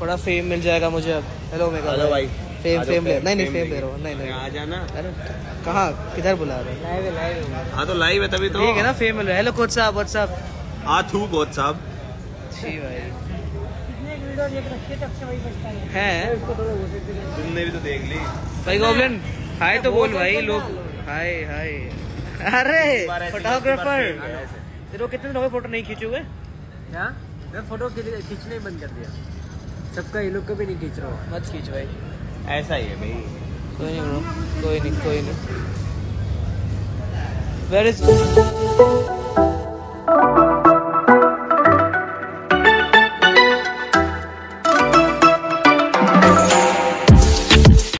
थोड़ा फेम मिल जाएगा मुझे अब। हेलो मेगा हेलो भाई। फेम फेम ले। नहीं नहीं फेम ले रहा हूँ। नहीं नहीं। आ जाना। अरे कहाँ? किधर बुला रहे हैं? लाइव है लाइव है। हाँ तो लाइव है तभी तो। ठीक है ना फेम मिल रहा है। हेलो कोच साहब व्हाट्सअप हाँ थू कोच साहब। जी भाई। कितने एक वीडियो देख रखी है तब से वही बचता है। हैं? उसको थोड़ा घुसे थे तुमने भी तो देख ली। भाई गोबलिन हाय तो बोल भाई लोग। हाय हाय। अरे फोटोग्राफर तेरे को कितने लोग फ़ोटो नहीं खींचोगे क्या? मैं फ़ोटो खींचने बंद कर दिया। सबका ये लोग कभी नहीं खींच रहा हूँ मत खींच भाई। ऐसा ही है भाई। कोई नहीं ब्रो कोई नहीं कोई नहीं। Where is